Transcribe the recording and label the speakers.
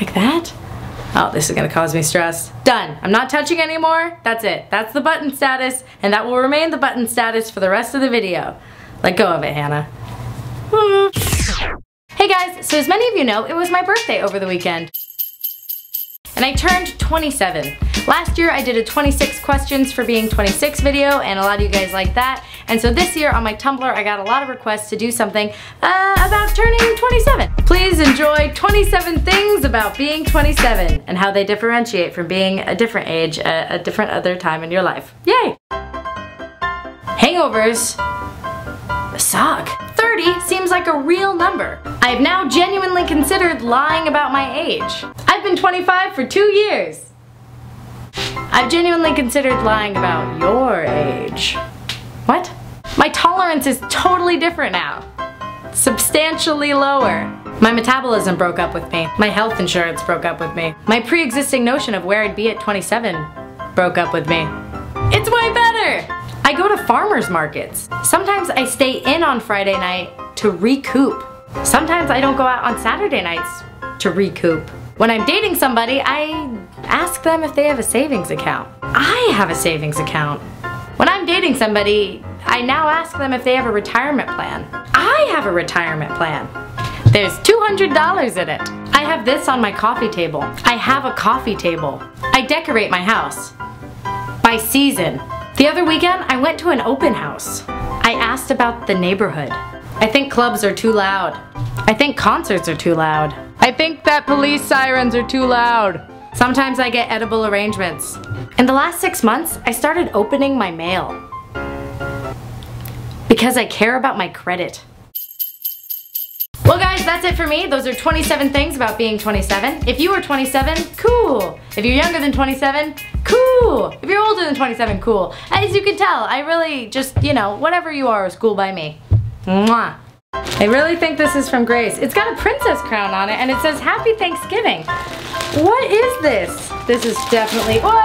Speaker 1: Like that? Oh, this is gonna cause me stress. Done. I'm not touching anymore. That's it. That's the button status, and that will remain the button status for the rest of the video. Let go of it, Hannah. Hmm. Hey guys, so as many of you know, it was my birthday over the weekend. And I turned 27. Last year I did a 26 questions for being 26 video and a lot of you guys liked that. And so this year on my Tumblr I got a lot of requests to do something uh, about turning 27. Please enjoy 27 things about being 27 and how they differentiate from being a different age at a different other time in your life. Yay! Hangovers suck. 30 seems like a real number. I have now genuinely considered lying about my age. I've been 25 for two years. I've genuinely considered lying about your age. What? My tolerance is totally different now. Substantially lower. My metabolism broke up with me. My health insurance broke up with me. My pre-existing notion of where I'd be at 27 broke up with me. It's way better! I go to farmer's markets. Sometimes I stay in on Friday night to recoup. Sometimes I don't go out on Saturday nights to recoup. When I'm dating somebody, I ask them if they have a savings account. I have a savings account. When I'm dating somebody, I now ask them if they have a retirement plan. I have a retirement plan. There's $200 in it. I have this on my coffee table. I have a coffee table. I decorate my house. By season. The other weekend, I went to an open house. I asked about the neighborhood. I think clubs are too loud. I think concerts are too loud. I think that police sirens are too loud. Sometimes I get edible arrangements. In the last six months, I started opening my mail. Because I care about my credit. Well guys, that's it for me. Those are 27 things about being 27. If you are 27, cool. If you're younger than 27, If you're older than 27, cool. As you can tell, I really just, you know, whatever you are is cool by me. Mwah. I really think this is from Grace. It's got a princess crown on it and it says Happy Thanksgiving. What is this? This is definitely, whoa!